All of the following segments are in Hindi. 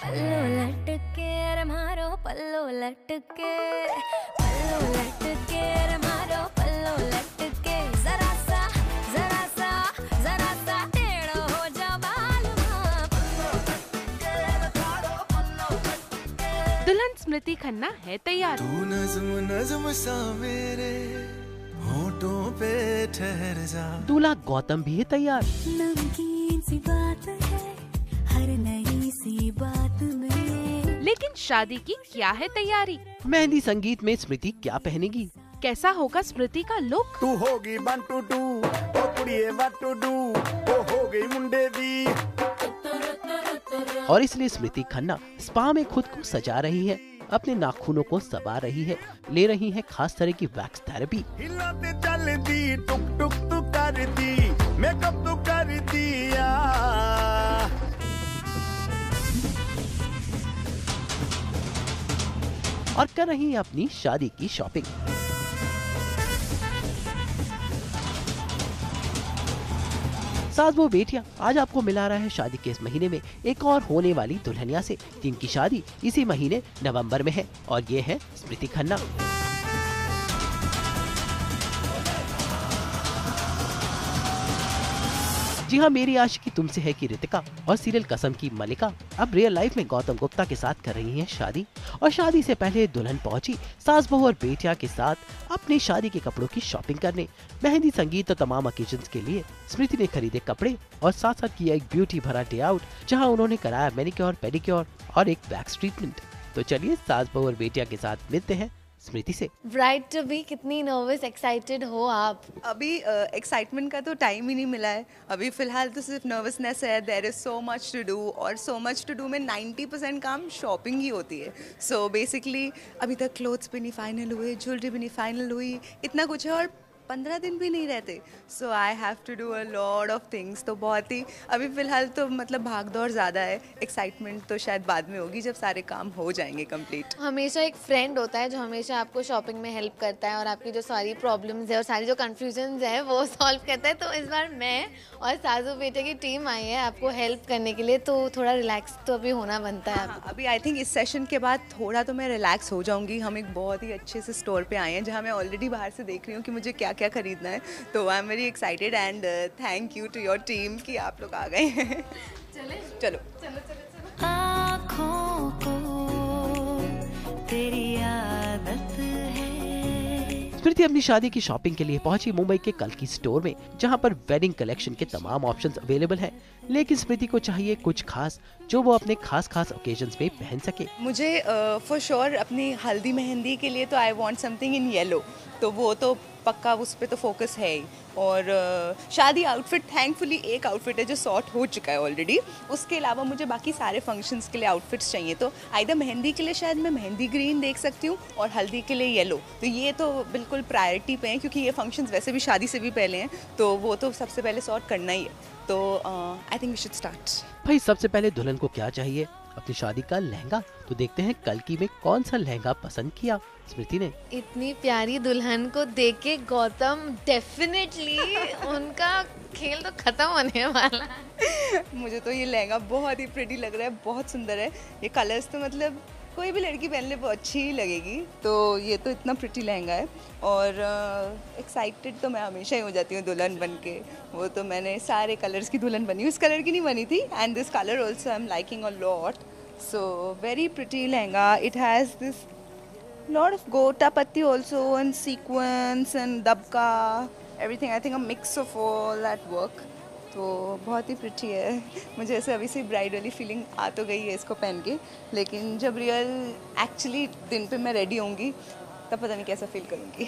पल्लो लटके रे मारो पल्लो लटके। पल्लो लटके रे मारो पल्लो लटके। जरा सा जरा सा जरा सा टेढ़ो हो जा लटके दुल्हन स्मृति खन्ना है तैयार। तू नज्म नज्म सा मेरे होठों पे ठहर जा। दूल्हा गौतम भी है तैयार। नमकीन सी बात लेकिन शादी की क्या है तैयारी? मेहंदी संगीत में स्मृति क्या पहनेगी? कैसा होगा स्मृति का लुक तू होगी वन टू टू ओ कुड़िए वन टू डू ओ हो गई मुंडे दी। और इसलिए स्मृति खन्ना स्पा में खुद को सजा रही है अपने नाखूनों को सबा रही है ले रही है खास तरह की वैक्स थेरेपी हिलाते चल दी टुक टुक तू और कर रही है अपनी शादी की शॉपिंग। साथ वो बेटिया, आज आपको मिला रहा है शादी के इस महीने में एक और होने वाली दुल्हनिया से। जिनकी शादी इसी महीने नवंबर में है और ये है स्मृति खन्ना। जी हाँ मेरी आशिकी तुमसे है कि रितिका और सीरियल कसम की मलिका अब रियल लाइफ में गौतम गुप्ता के साथ कर रही हैं शादी। और शादी से पहले दुल्हन पहुँची सास बहू और बेटिया के साथ अपनी शादी के कपड़ों की शॉपिंग करने। मेहंदी, संगीत और तमाम ओकेजन्स के लिए स्मृति ने खरीदे कपड़े और साथ साथ किया एक ब्यूटी भरा डे आउट जहाँ उन्होंने कराया मेनिक्योर पेडिक्योर और एक वैक्स ट्रीटमेंट तो चलिए सास बहू और बेटिया के साथ मिलते हैं। स्मृति से। ब्राइड टू बी कितनी नर्वस एक्साइटेड हो आप। अभी एक्साइटमेंट uh, का तो टाइम ही नहीं मिला है। अभी फ़िलहाल तो सिर्फ़ नर्वसनेस है। There is so much to do और सो मच टू डू में 90 परसेंट काम शॉपिंग ही होती है। सो so बेसिकली अभी तक क्लोथ्स भी नहीं फाइनल हुए ज्वेलरी भी नहीं फाइनल हुई इतना कुछ है और पंद्रह दिन भी नहीं रहते। So I have to do a lot of things तो बहुत ही अभी फ़िलहाल तो मतलब भाग दौड़ ज़्यादा है। एक्साइटमेंट तो शायद बाद में होगी जब सारे काम हो जाएँगे कंप्लीट हमेशा एक फ्रेंड होता है जो हमेशा आपको शॉपिंग में हेल्प करता है और आपकी जो सारी प्रॉब्लम्स है और सारी जो कन्फ्यूज़न है वो सॉल्व करता है। तो इस बार मैं और साजू बेटे की टीम आई है आपको हेल्प करने के लिए। तो थोड़ा रिलैक्स तो अभी होना बनता है हाँ, अभी आई थिंक इस सेशन के बाद थोड़ा तो मैं रिलैक्स हो जाऊँगी। हम एक बहुत ही अच्छे से स्टोर पे आए हैं जहाँ मैं ऑलरेडी बाहर से देख रही हूँ कि मुझे क्या क्या खरीदना है? तो I am very excited and thank you to your team कि आप लोग आ गए हैं। चलो? आँखों को तेरी आदत स्मृति अपनी शादी की शॉपिंग के लिए पहुँची मुंबई के कल की स्टोर में जहाँ पर वेडिंग कलेक्शन के तमाम ऑप्शंस अवेलेबल हैं। लेकिन स्मृति को चाहिए कुछ खास जो वो अपने खास खास ओकेजन पे पहन सके। मुझे फॉर uh, श्योर sure, अपनी हल्दी मेहंदी के लिए तो I want something in yellow तो वो तो पक्का उस पर तो फोकस है ही। और शादी आउटफिट थैंकफुली एक आउटफिट है जो सॉर्ट हो चुका है ऑलरेडी उसके अलावा मुझे बाकी सारे फ़ंक्शंस के लिए आउटफिट्स चाहिए। तो आइधर मेहंदी के लिए शायद मैं मेहंदी ग्रीन देख सकती हूँ और हल्दी के लिए येलो तो ये तो बिल्कुल प्रायोरिटी पे हैं क्योंकि ये फ़ंक्शंस वैसे भी शादी से भी पहले हैं। तो वो तो सबसे पहले सॉर्ट करना ही है। तो I think we should start भाई, सबसे पहले दुल्हन को क्या चाहिए? अपनी शादी का लहंगा तो देखते हैं कल की में कौन सा लहंगा पसंद किया। स्मृति ने। इतनी प्यारी दुल्हन को देख के गौतम डेफिनेटली उनका खेल तो खत्म होने वाला मुझे तो ये लहंगा बहुत ही प्रिटी लग रहा है बहुत सुंदर है। ये कलर्स तो मतलब कोई भी लड़की पहन ले वो अच्छी ही लगेगी। तो ये तो इतना प्रिटी लहंगा है। और एक्साइटेड uh, तो मैं हमेशा ही हो जाती हूँ दुल्हन बन के। वो तो मैंने सारे कलर्स की दुल्हन बनी इस कलर की नहीं बनी थी। And this colour also I am liking a lot so very pretty lehenga it has this lot of gota patti also and sequence and dabka, everything. I think a mix of all that work. तो बहुत ही प्रिटी है। मुझे ऐसे अभी से ब्राइड वाली फीलिंग आ तो गई है इसको पहन के। लेकिन जब रियल एक्चुअली दिन पे मैं रेडी होंगी, तब पता नहीं कैसा फील करूँगी।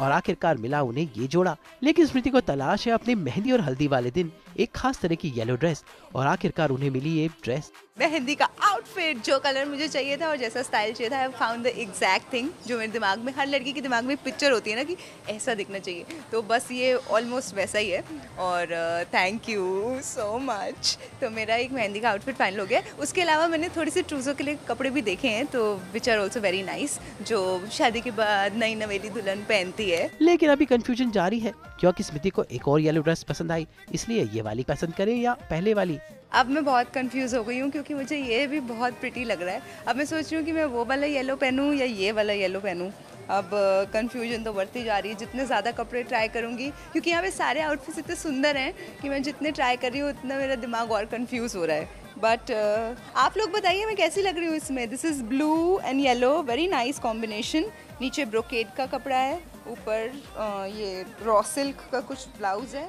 और आखिरकार मिला उन्हें ये जोड़ा। लेकिन स्मृति को तलाश है अपनी मेहंदी और हल्दी वाले दिन। एक खास तरह की येलो ड्रेस और आखिरकार उन्हें मिली ये ड्रेस मेहंदी का आउटफिट जो कलर मुझे चाहिए था और जैसा स्टाइल चाहिए था I found the exact thing जो मेरे दिमाग में हर लड़की के दिमाग में पिक्चर होती है ना कि ऐसा दिखना चाहिए। तो बस ये ऑलमोस्ट वैसा ही है और थैंक यू सो मच तो मेरा एक मेहंदी का आउटफिट फाइनल हो गया। उसके अलावा मैंने थोड़ी सी ट्रूज़ों के लिए कपड़े भी देखे हैं तो which are also very nice जो शादी के बाद नई नवेली दुल्हन पहनती है। लेकिन अभी कंफ्यूजन जारी है क्योंकि स्मृति को एक और येलो ड्रेस पसंद आई इसलिए ये वाली पसंद करें या पहले वाली? अब मैं बहुत कंफ्यूज हो गई हूँ क्योंकि मुझे ये भी बहुत प्रिटी लग रहा है। अब मैं सोच रही हूँ कि मैं वो वाला येलो पहनूँ या ये वाला येलो पहनूँ। अब कंफ्यूजन तो बढ़ती जा रही है। जितने ज़्यादा कपड़े ट्राई करूँगी क्योंकि यहाँ पे सारे आउटफिट्स इतने सुंदर हैं कि मैं जितने ट्राई कर रही हूँ उतना मेरा दिमाग और कंफ्यूज हो रहा है। बट uh, आप लोग बताइए मैं कैसी लग रही हूँ इसमें? This is blue and yellow very nice combination नीचे ब्रोकेड का कपड़ा है ऊपर uh, ये रॉ सिल्क का कुछ ब्लाउज है।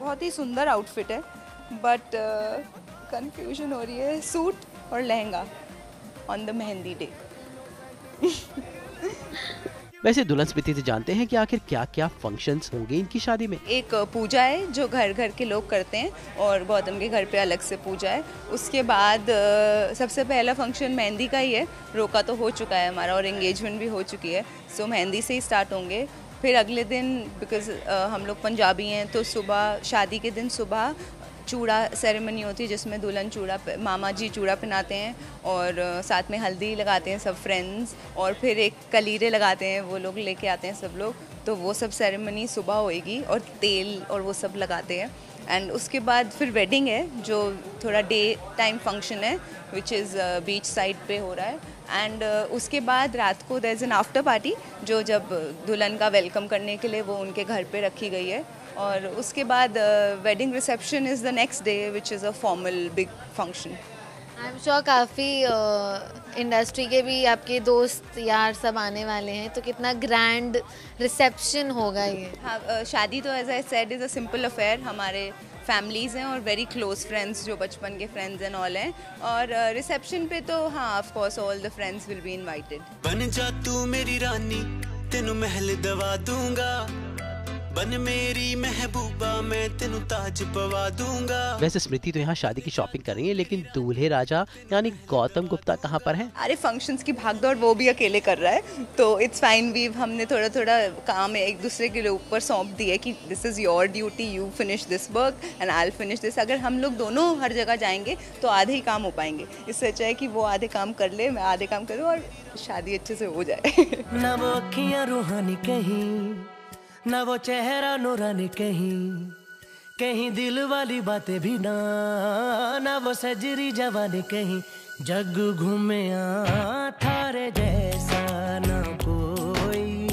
बहुत ही सुंदर आउटफिट है बट कंफ्यूजन uh, हो रही है सूट और lehenga on the mehndi day वैसे दुल्हन स्मृति से जानते हैं कि आखिर क्या क्या फ़ंक्शंस होंगे इनकी शादी में? एक पूजा है जो घर घर के लोग करते हैं और गौतम के घर पे अलग से पूजा है। उसके बाद सबसे पहला फ़ंक्शन मेहंदी का ही है। रोका तो हो चुका है हमारा और एंगेजमेंट भी हो चुकी है। सो मेहंदी से ही स्टार्ट होंगे। फिर अगले दिन बिकॉज़ हम लोग पंजाबी हैं तो सुबह, शादी के दिन सुबह चूड़ा सेरेमनी होती है, जिसमें दुल्हन चूड़ा मामा जी चूड़ा पहनाते हैं और साथ में हल्दी लगाते हैं सब फ्रेंड्स और फिर एक कलीरे लगाते हैं, वो लोग लेके आते हैं सब लोग तो वो सब सेरेमनी सुबह होएगी और तेल और वो सब लगाते हैं। एंड उसके बाद फिर वेडिंग है, जो थोड़ा डे टाइम फ़ंक्शन है विच इज़ बीच साइड पे हो रहा है। एंड uh, उसके बाद रात को there is an after party जो जब दुल्हन का वेलकम करने के लिए वो उनके घर पे रखी गई है। और उसके बाद wedding reception is the next day which is a formal big function I am sure काफ़ी इंडस्ट्री के भी आपके दोस्त यार सब आने वाले हैं तो कितना ग्रैंड रिसेप्शन होगा ये। हाँ uh, शादी तो as I said is a simple affair हमारे फैमिलीज़ हैं और वेरी क्लोज फ्रेंड्स जो बचपन के फ्रेंड्स एंड ऑल हैं। और रिसेप्शन uh, पे तो हाँ of course all the friends will be invited बन जा तू मेरी रानी तेनू महल दवा दूँगा। बन मेरी महबूबा मैं तेनु ताज पवा दूँगा। वैसे स्मृति तो यहाँ शादी की शॉपिंग कर रही है लेकिन दूल्हे राजा यानी गौतम गुप्ता कहाँ पर है? अरे फ़ंक्शंस की भागदौड़ वो भी अकेले कर रहा है तो इट्स फाइन वी हमने थोड़ा थोड़ा काम एक दूसरे के ऊपर सौंप दिया कि this is your duty you finish this work and I finish this अगर हम लोग दोनों हर जगह जाएँगे तो आधे ही काम हो पाएँगे। इससे अच्छा है कि वो आधे काम कर ले मैं आधे काम करूँ और शादी अच्छे से हो जाए। ना रूहानी कहीं ना वो चेहरा नूरानी कहीं कहीं दिल वाली बातें भी ना ना वो सजरी जवानी कहीं जग घूमे थारे जैसा ना कोई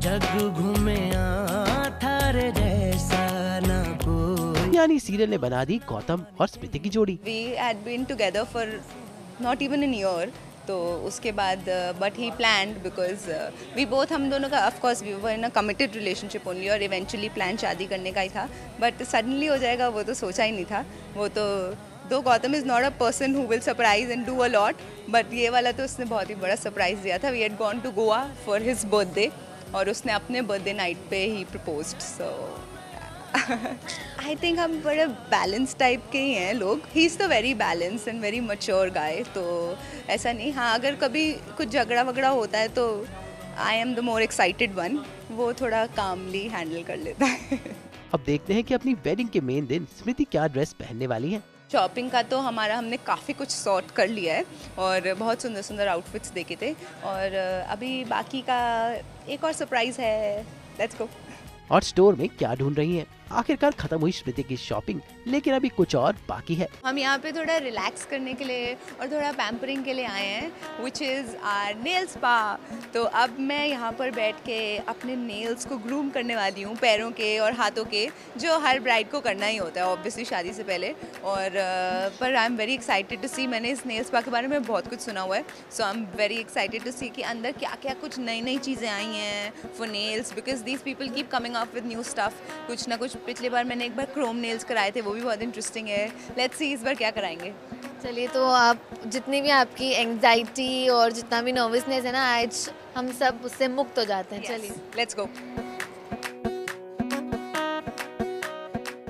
जग घूमे थारे जैसा ना कोई। यानी सीरियल ने बना दी गौतम और स्मृति की जोड़ी। We had been together for not even an year तो उसके बाद but he plan because we both हम दोनों का of course we were in a committed relationship only और इवेंचुअली प्लान शादी करने का ही था। बट सडनली हो जाएगा, वो तो सोचा ही नहीं था। वो तो दो Gautam is not a person who will surprise and do a lot but ये वाला तो उसने बहुत ही बड़ा सरप्राइज़ दिया था। We had gone to Goa for his birthday और उसने अपने बर्थडे नाइट पे ही प्रपोज सो आई थिंक हम बड़े बैलेंस टाइप के ही हैं लोग। He is the very balance and very mature guy तो ऐसा नहीं। हाँ अगर कभी कुछ झगड़ा वगड़ा होता है तो I am the more excited one वो थोड़ा कामली हैंडल कर लेता है। अब देखते हैं कि अपनी वेडिंग के मेन दिन स्मृति क्या ड्रेस पहनने वाली है। शॉपिंग का तो हमारा हमने काफ़ी कुछ सॉर्ट कर लिया है और बहुत सुंदर सुंदर आउटफिट्स देखे थे। और अभी बाकी का एक और सरप्राइज़ है। लेट्स गो और स्टोर में क्या ढूंढ रही हैं? आखिरकार खत्म हुई स्मृति की शॉपिंग, लेकिन अभी कुछ और बाकी है। हम यहाँ पे थोड़ा रिलैक्स करने के लिए और थोड़ा पैम्परिंग के लिए आए हैं which is our nail spa तो अब मैं यहाँ पर बैठ के अपने नेल्स को ग्रूम करने वाली हूँ, पैरों के और हाथों के, जो हर ब्राइड को करना ही होता है ऑब्वियसली शादी से पहले। और पर I am very excited to see मैंने इस नेल स्पा के बारे में बहुत कुछ सुना हुआ है। So I am very excited to see कि अंदर क्या क्या कुछ नई नई चीज़ें आई हैं for nails because these people keep coming up with new stuff कुछ ना कुछ पिछले बार मैंने एक बार क्रोम नेल्स कराए थे वो भी बहुत इंटरेस्टिंग है। लेट्स सी इस बार क्या कराएँगे। चलिए तो आप जितनी भी आपकी एंगजाइटी और जितना भी नर्वसनेस है ना आज हम सब उससे मुक्त हो जाते हैं। Yes. चलिए। लेट्स गो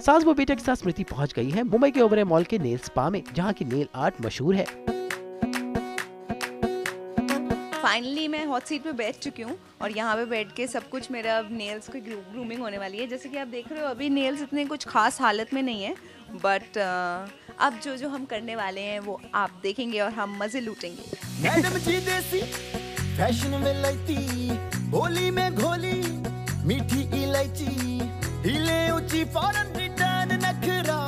सास वो बेटे के साथ स्मृति पहुँच गई है मुंबई के ओबरे मॉल के नेल स्पा में जहाँ की नेल आर्ट मशहूर है। फाइनली मैं हॉट सीट पे बैठ चुकी हूँ और यहाँ पे बैठ के सब कुछ मेरा अब नेल्स की ग्रूमिंग होने वाली है। जैसे कि आप देख रहे हो अभी नेल्स इतने कुछ खास हालत में नहीं है बट अब जो जो हम करने वाले हैं वो आप देखेंगे और हम मज़े लूटेंगे। मैडम जी देसी फ़ैशन में लैती होली में घोली मीठी इलायची हिले ऊँची फॉरन रिटर्न नखरा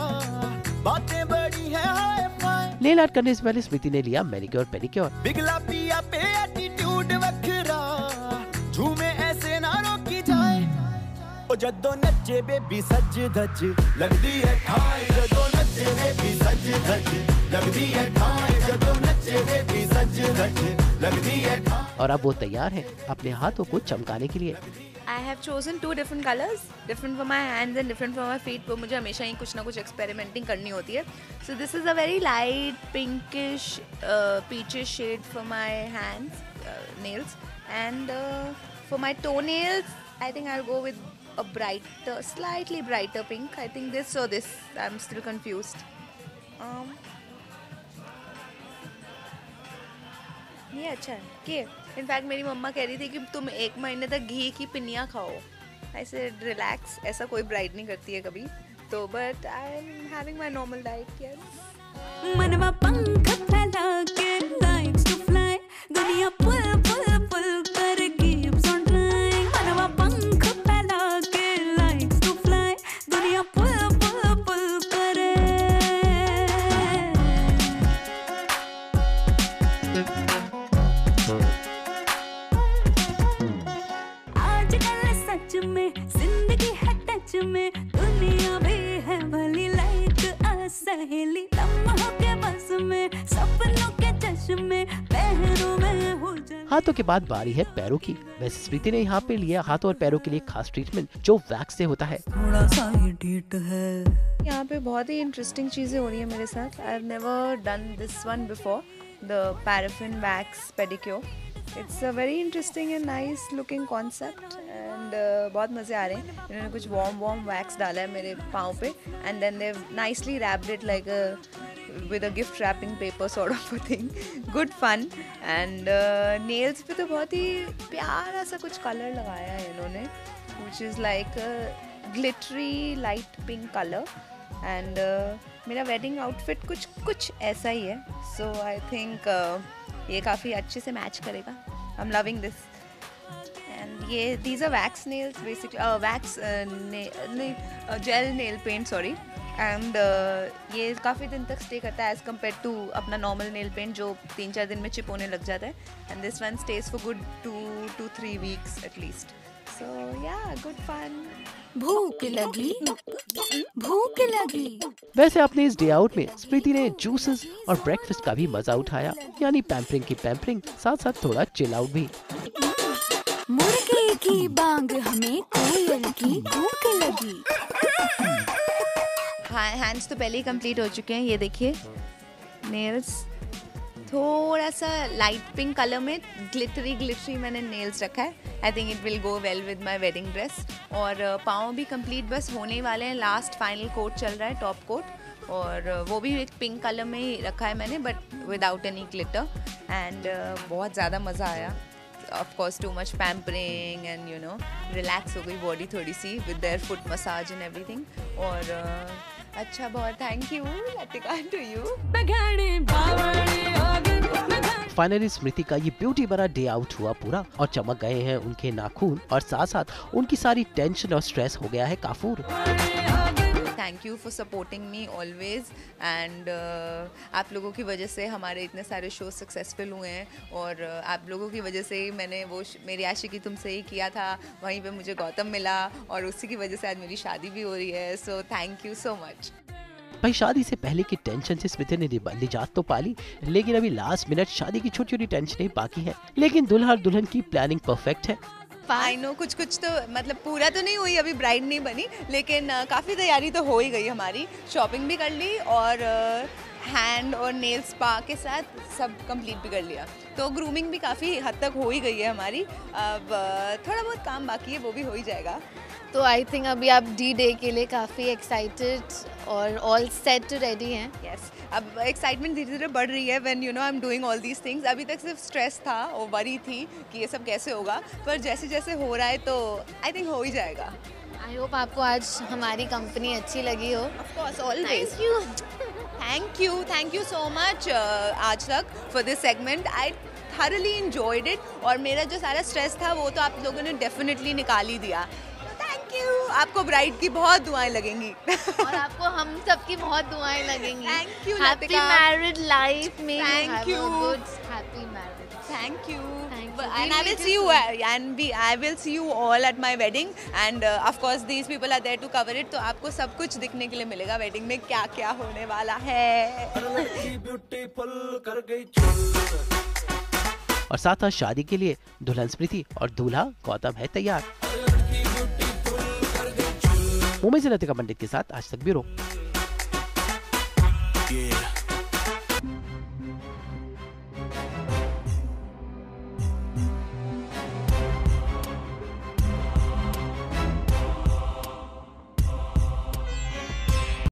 बातें बड़ी है हाय फाय नेल आर्ट करने से पहले स्मृति ने लिया मैनिक्योर पेडिक्योर बिगला पिया पे वखरा झूमे ऐसे ना रोकी जाए। ओ जदों नच्चे बेबी सज धज लगदी है ठाए जदों नच्चे बेबी सज धज लगदी है ठाए जदों नच्चे बेबी सज धज लगदी है ठाए। और अब वो तैयार है अपने हाथों को चमकाने के लिए। I have chosen two different colours different for my hands and different for my feet वो मुझे हमेशा ही कुछ ना कुछ एक्सपेरिमेंटिंग करनी होती है। So this is a very light pinkish peachish shade for my hands nails and uh, for my toenails i think i'll go with a brighter slightly brighter pink i think this or this i'm still confused um ये अच्छा है के इनफैक्ट मेरी मम्मा कह रही थी कि तुम एक महीने तक घी की पिनियाँ खाओ ऐसे रिलैक्स ऐसा कोई ब्राइड नहीं करती है कभी तो but I am having my normal diet मनवा पंख फैला के हाथों के बाद बारी है पैरों की। वैसे स्मृति ने यहाँ पे लिया हाथों और पैरों के लिए खास ट्रीटमेंट जो वैक्स से होता है। थोड़ा सा ही डीट है। यहाँ पे बहुत ही इंटरेस्टिंग चीज़ें हो रही है मेरे साथ। I have never done this one before the paraffin wax pedicure it's a very interesting and nice looking concept and बहुत मज़े आ रहे हैं। इन्होंने कुछ वार्म वार्म वैक्स डाला है मेरे पाँव पे and then they nicely wrapped it like a gift wrapping paper sort of a thing. Good fun. And uh, nails पे तो बहुत ही प्यारा सा कुछ कलर लगाया है इन्होंने like a glittery light pink color. And uh, मेरा वेडिंग आउटफिट कुछ कुछ ऐसा ही है. सो आई थिंक ये काफ़ी अच्छे से मैच करेगा. I am loving this and ये these are wax nails basically wax gel nail paint sorry and ये काफ़ी दिन तक स्टे करता है एज़ कंपेयर टू अपना नॉर्मल नेल पेंट जो तीन चार दिन में चिप होने लग जाता है। And this one stays for good two two three weeks at least so yeah good fun भूख लगी भूख लगी। वैसे अपने इस डे आउट में स्मृति ने जूसेस और ब्रेकफास्ट का भी मज़ा उठाया यानी पैम्परिंग की पैम्परिंग साथ साथ थोड़ा चिल आउट भी। मुर्गे की बांग हमें कोयल की भूख लगी। हैंड्स तो पहले ही कंप्लीट हो चुके हैं ये देखिए। नेल्स थोड़ा सा लाइट पिंक कलर में ग्लिटरी ग्लिटरी मैंने नेल्स रखा है। I think it will go well with my wedding dress और uh, पाँव भी कंप्लीट बस होने ही वाले हैं लास्ट फाइनल कोट चल रहा है टॉप कोट और uh, वो भी एक पिंक कलर में ही रखा है मैंने but without any glitter and बहुत ज़्यादा मज़ा आया। Of course too much pampering and you know relax हो गई बॉडी थोड़ी सी with their foot massage and everything और uh, अच्छा बहुत thank you Latika to you finally Smriti का ये ब्यूटी भरा डे आउट हुआ पूरा और चमक गए हैं उनके नाखून और साथ साथ उनकी सारी टेंशन और स्ट्रेस हो गया है Kafur. Thank you for supporting me always and आप लोगों की वजह से हमारे इतने सारे शो सक्सेसफुल हुए हैं। और uh, आप लोगों की वजह से ही मैंने वो मेरी आशिकी तुमसे ही किया था। वहीं पे मुझे गौतम मिला और उसी की वजह से आज मेरी शादी भी हो रही है। So thank you so much भाई शादी से पहले की टेंशन से स्मृति ने निजात तो पाली लेकिन अभी लास्ट मिनट शादी की छोटी छोटी टेंशन ही बाकी है। लेकिन दुल्हा दुल्हन की प्लानिंग परफेक्ट है। आई नो कुछ कुछ तो मतलब पूरा तो नहीं हुई अभी ब्राइड नहीं बनी लेकिन काफ़ी तैयारी तो हो ही गई हमारी। शॉपिंग भी कर ली और हैंड और नेल स्पा के साथ सब कंप्लीट भी कर लिया। तो ग्रूमिंग भी काफ़ी हद तक हो ही गई है हमारी। अब थोड़ा बहुत काम बाकी है वो भी हो ही जाएगा। तो आई थिंक अभी आप डी डे के लिए काफ़ी एक्साइटेड और ऑल सेट रेडी हैं। यस अब एक्साइटमेंट धीरे धीरे बढ़ रही है when you know I am doing all these things अभी तक सिर्फ़ स्ट्रेस था और वरी थी कि ये सब कैसे होगा पर जैसे जैसे हो रहा है तो आई थिंक हो ही जाएगा। आई होप आपको आज हमारी कंपनी अच्छी लगी हो। Of course always you thank you thank you so much आज तक for this segment I thoroughly enjoyed it और मेरा जो सारा स्ट्रेस था वो तो आप लोगों ने डेफिनेटली निकाल ही दिया। आपको ब्राइड की बहुत दुआएँ लगेंगी और आपको हम सबकी बहुत दुआएँ लगेंगी Thank you, happy married life में Thank you. Good happy you. Thank you. And I will see you uh, and we, I will see you all at my wedding. And uh, of course, these people are there to cover it. तो आपको सब कुछ दिखने के लिए मिलेगा वेडिंग में क्या क्या होने वाला है और साथ साथ शादी के लिए दुल्हन स्मृति और दूल्हा गौतम है तैयार मुंबई से लतिका पंडित के साथ आज तक ब्यूरो Yeah.